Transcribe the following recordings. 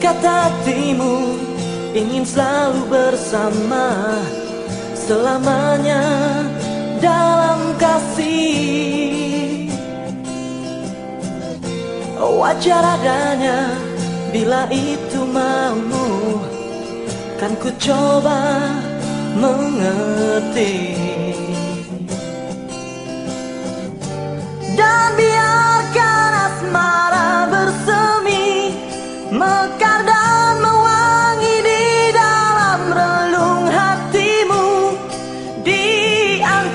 Kata hatimu ingin selalu bersama Selamanya dalam kasih. Wajar adanya bila itu mampu Kan ku coba mengerti. Dan biarkan asmara bersemi Maka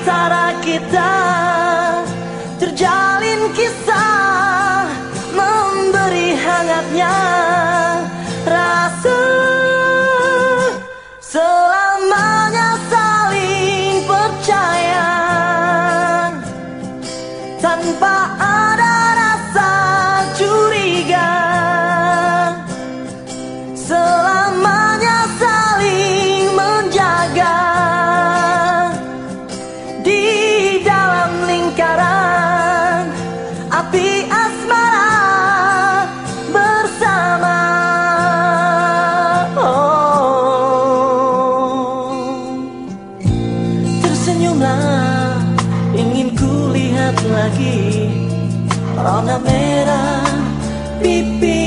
antara kita terjalin kisah memberi hangatnya. di dalam lingkaran api asmara bersama oh. Tersenyumlah ingin ku lihat lagi Rona merah pipi